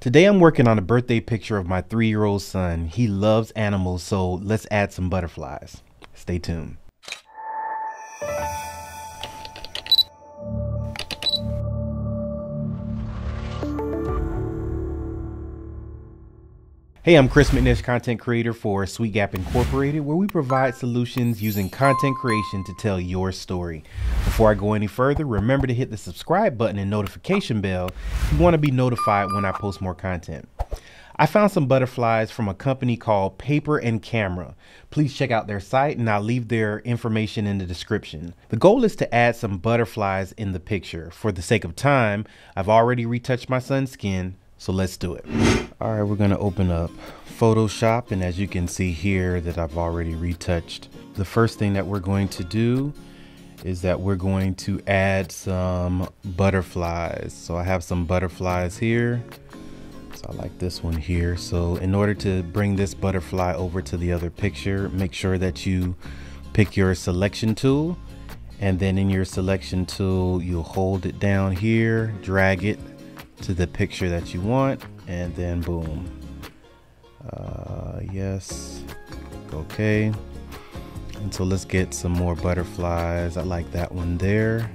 Today I'm working on a birthday picture of my three year old son. He loves animals, so let's add some butterflies. Stay tuned. Hey, I'm Chris McNish, content creator for Sweet Gap Incorporated, where we provide solutions using content creation to tell your story. Before I go any further, remember to hit the subscribe button and notification bell if you want to be notified when I post more content. I found some butterflies from a company called Paper and Camera. Please check out their site and I'll leave their information in the description. The goal is to add some butterflies in the picture. For the sake of time, I've already retouched my son's skin, so let's do it. All right, we're gonna open up Photoshop and as you can see here that I've already retouched. The first thing that we're going to do is that we're going to add some butterflies. So I have some butterflies here. So I like this one here. So in order to bring this butterfly over to the other picture, make sure that you pick your selection tool and then in your selection tool, you'll hold it down here, drag it to the picture that you want and then boom. Uh, yes. Okay. And so let's get some more butterflies. I like that one there.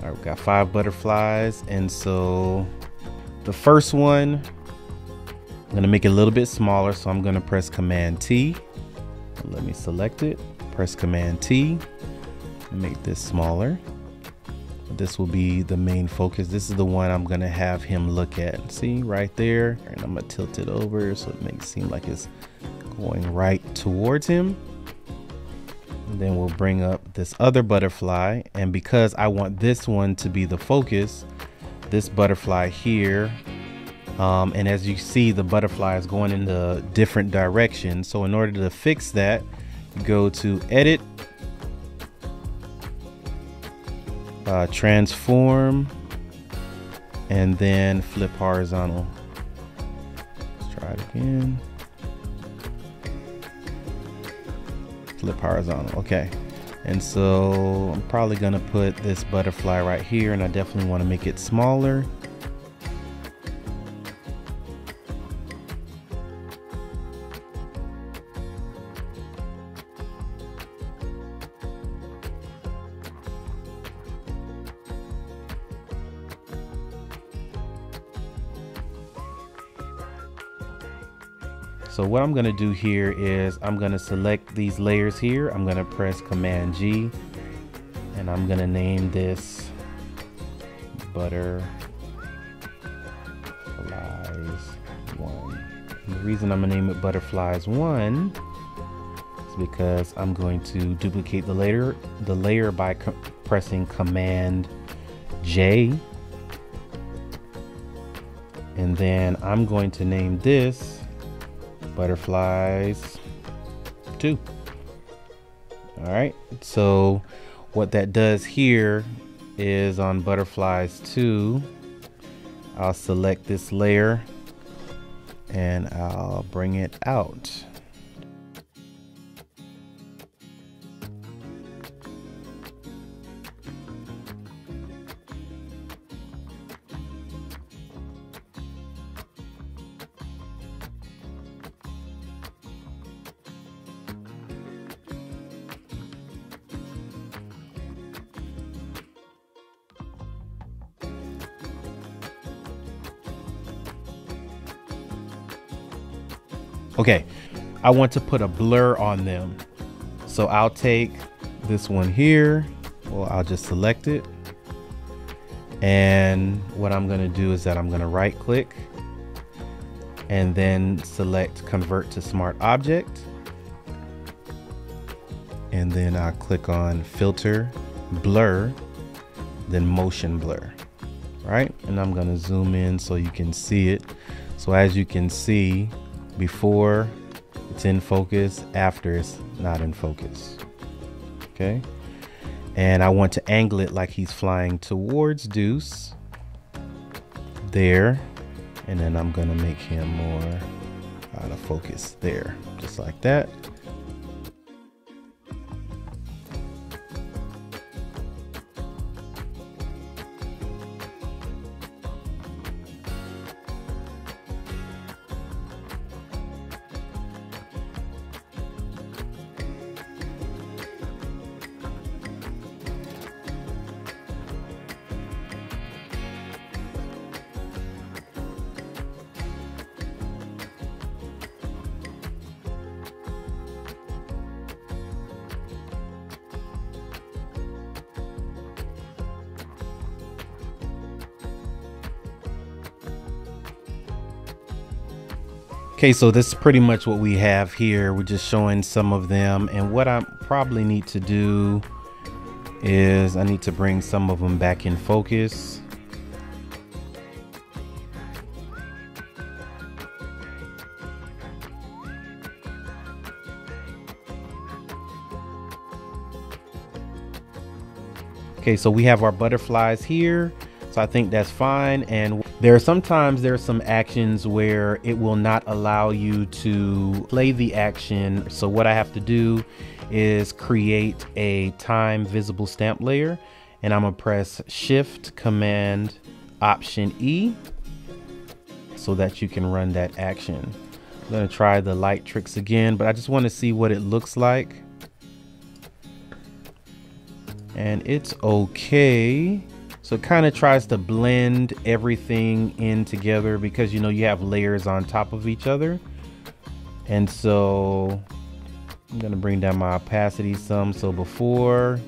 All right we got five butterflies and so the first one I'm gonna make it a little bit smaller so I'm gonna press command T let me select it, press Command T, make this smaller. This will be the main focus. This is the one I'm gonna have him look at. See right there, and I'm gonna tilt it over so it makes it seem like it's going right towards him. And then we'll bring up this other butterfly. And because I want this one to be the focus, this butterfly here um, and as you see, the butterfly is going in the different directions. So in order to fix that, go to edit, uh, transform, and then flip horizontal. Let's try it again. Flip horizontal, okay. And so I'm probably gonna put this butterfly right here and I definitely wanna make it smaller. So what I'm gonna do here is I'm gonna select these layers here. I'm gonna press Command G and I'm gonna name this Butterflies 1. And the reason I'm gonna name it Butterflies 1 is because I'm going to duplicate the layer, the layer by pressing Command J. And then I'm going to name this butterflies two. All right, so what that does here is on butterflies two, I'll select this layer and I'll bring it out. Okay, I want to put a blur on them. So I'll take this one here. Well, I'll just select it. And what I'm gonna do is that I'm gonna right click and then select convert to smart object. And then I'll click on filter, blur, then motion blur, right? And I'm gonna zoom in so you can see it. So as you can see, before it's in focus, after it's not in focus. Okay. And I want to angle it like he's flying towards Deuce. There. And then I'm going to make him more out of focus there. Just like that. Okay, so this is pretty much what we have here. We're just showing some of them. And what I probably need to do is I need to bring some of them back in focus. Okay, so we have our butterflies here. So I think that's fine. And there are sometimes there are some actions where it will not allow you to play the action. So what I have to do is create a time visible stamp layer and I'm gonna press shift command option E so that you can run that action. I'm gonna try the light tricks again, but I just wanna see what it looks like. And it's okay. So it kind of tries to blend everything in together because you know you have layers on top of each other. And so I'm gonna bring down my opacity some. So before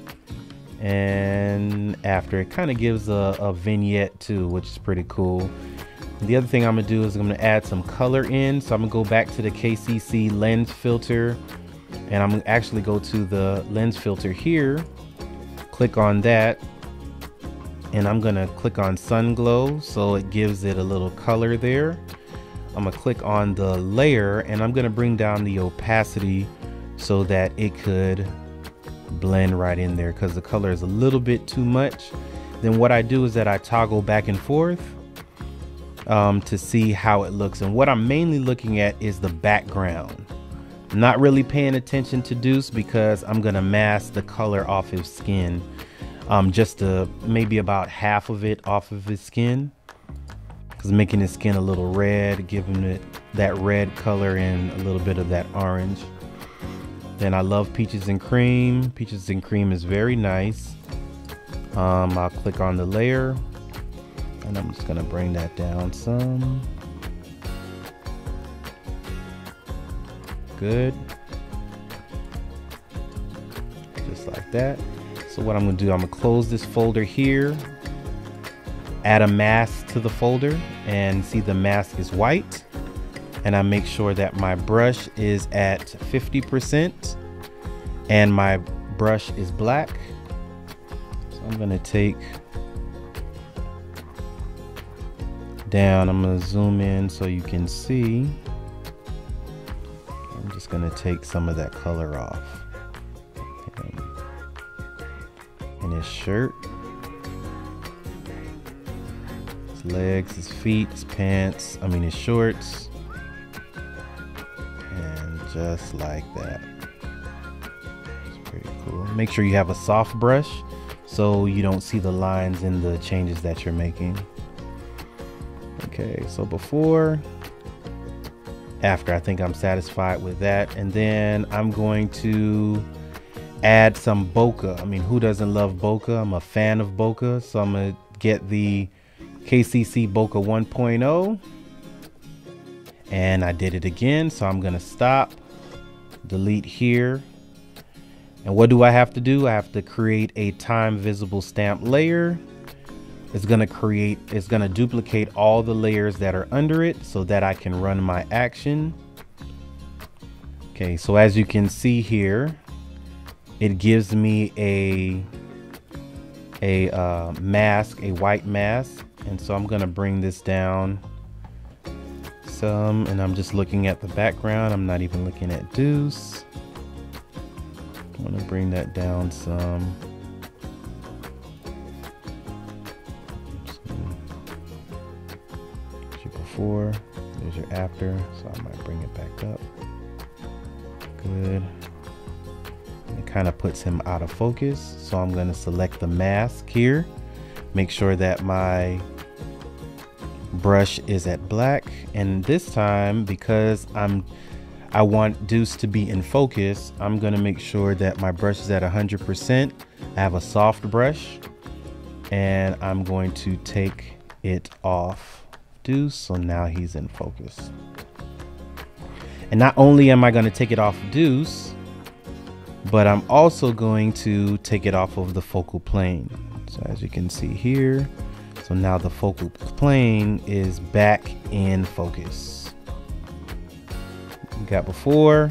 and after, it kind of gives a, a vignette too, which is pretty cool. The other thing I'm gonna do is I'm gonna add some color in. So I'm gonna go back to the KCC lens filter and I'm gonna actually go to the lens filter here, click on that, and I'm gonna click on sun glow so it gives it a little color there. I'm gonna click on the layer and I'm gonna bring down the opacity so that it could blend right in there because the color is a little bit too much. Then what I do is that I toggle back and forth um, to see how it looks. And what I'm mainly looking at is the background. Not really paying attention to Deuce because I'm gonna mask the color off his skin. Um, just maybe about half of it off of his skin because making his skin a little red, giving it that red color and a little bit of that orange. Then I love Peaches and Cream. Peaches and Cream is very nice. Um, I'll click on the layer and I'm just gonna bring that down some. Good. Just like that. So what I'm gonna do, I'm gonna close this folder here, add a mask to the folder and see the mask is white and I make sure that my brush is at 50% and my brush is black. So I'm gonna take down, I'm gonna zoom in so you can see. I'm just gonna take some of that color off. His shirt. His legs, his feet, his pants, I mean his shorts And just like that. It's pretty cool. Make sure you have a soft brush so you don't see the lines in the changes that you're making. Okay, so before, after, I think I'm satisfied with that. And then I'm going to add some bokeh. I mean, who doesn't love bokeh? I'm a fan of bokeh, so I'm gonna get the KCC Bokeh 1.0 and I did it again so I'm gonna stop delete here. And what do I have to do? I have to create a time visible stamp layer. It's gonna create it's gonna duplicate all the layers that are under it so that I can run my action. Okay so as you can see here it gives me a a uh, mask a white mask and so I'm gonna bring this down some and I'm just looking at the background. I'm not even looking at Deuce. I'm gonna bring that down some. Before, there's your after, so I might bring it back up. Good. Kind of puts him out of focus, so I'm gonna select the mask here. Make sure that my brush is at black. And this time because I'm I want Deuce to be in focus I'm gonna make sure that my brush is at 100% I have a soft brush and I'm going to take it off Deuce so now he's in focus. And not only am I going to take it off Deuce but I'm also going to take it off of the focal plane so as you can see here so now the focal plane is back in focus. We got before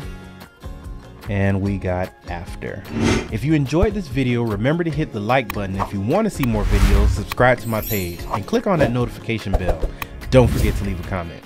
and we got after. If you enjoyed this video, remember to hit the like button. If you want to see more videos, subscribe to my page and click on that notification bell. Don't forget to leave a comment.